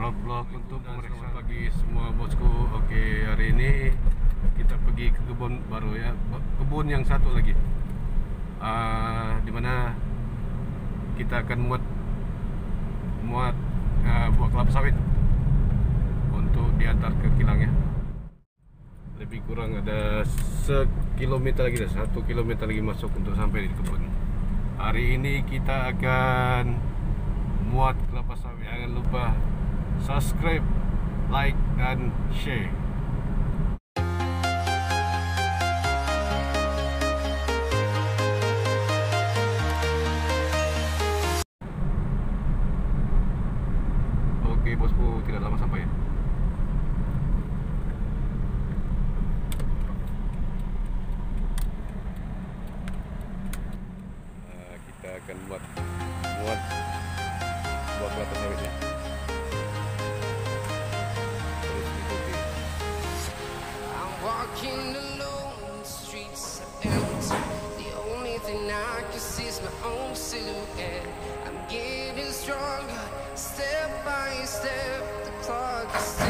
roadblock untuk pemeriksaan pagi semua bosku. Oke hari ini kita pergi ke kebun baru ya. Kebun yang satu lagi. Uh, di mana kita akan muat muat uh, buah kelapa sawit untuk diantar ke kilangnya. Lebih kurang ada sekilometer lagi dah satu kilometer lagi masuk untuk sampai di kebun. Hari ini kita akan muat kelapa sawit. Jangan lupa subscribe, like, dan share. Oke bosku, tidak lama sampai. Nah, kita akan buat buat clock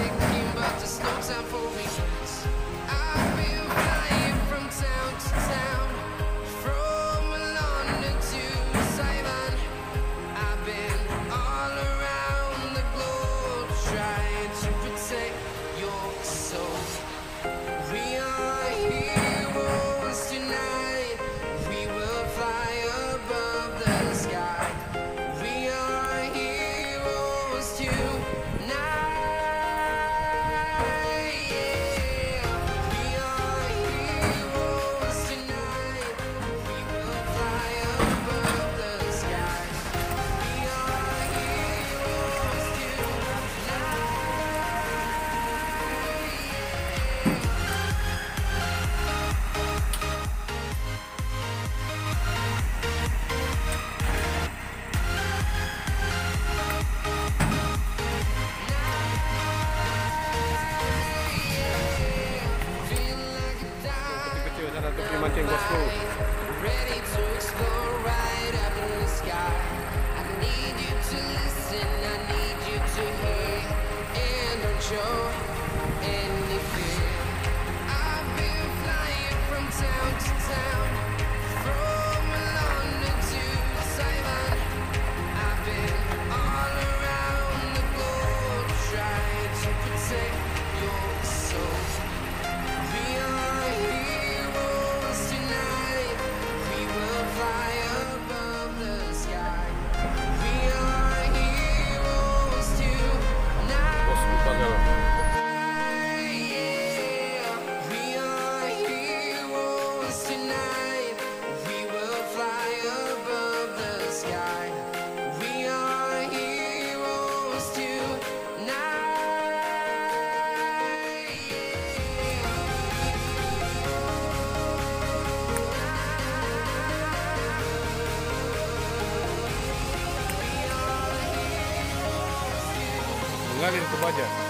dengerin itu aja.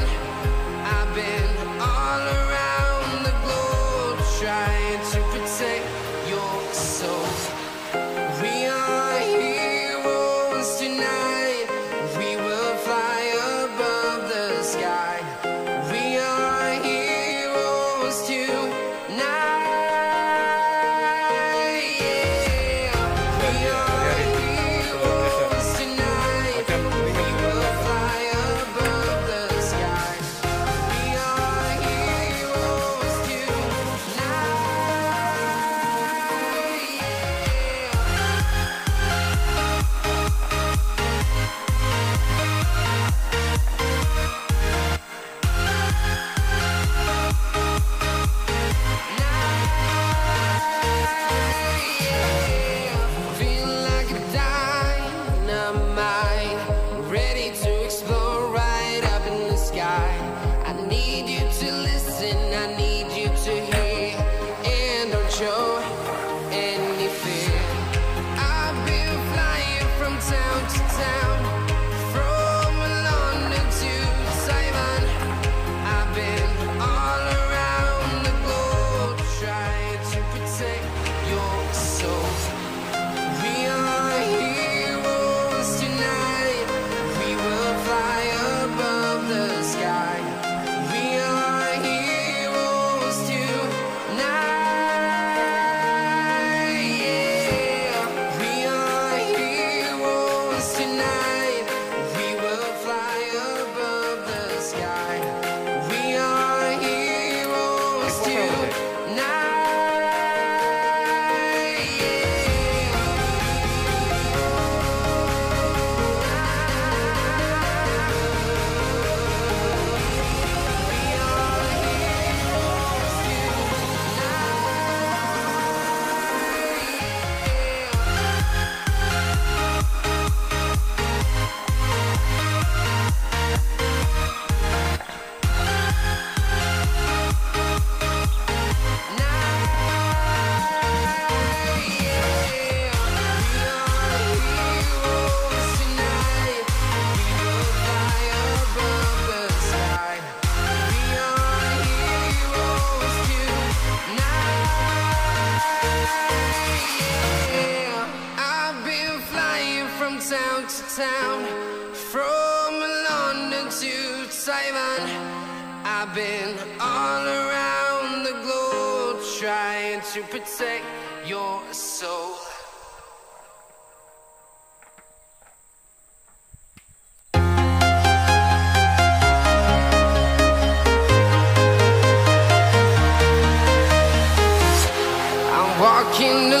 I've been all around the globe trying to protect your soul. I'm walking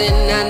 listen, I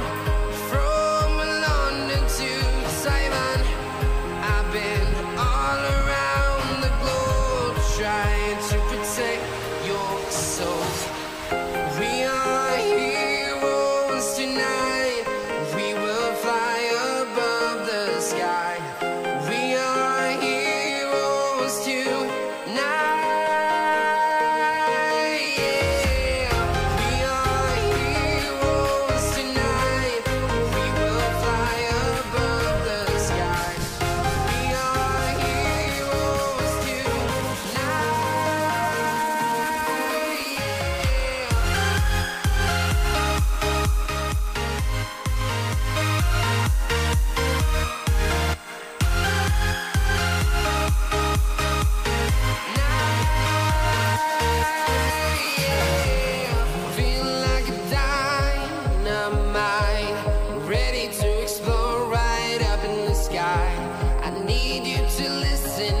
sky. I need you to listen.